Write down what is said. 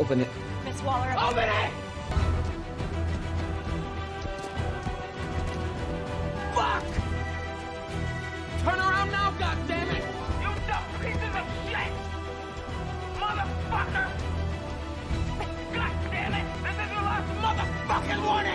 Open it. Miss Waller. Open, it! Fuck! Turn around now, goddammit! You dumb pieces of shit! Motherfucker! Goddammit! This is the last motherfucking warning!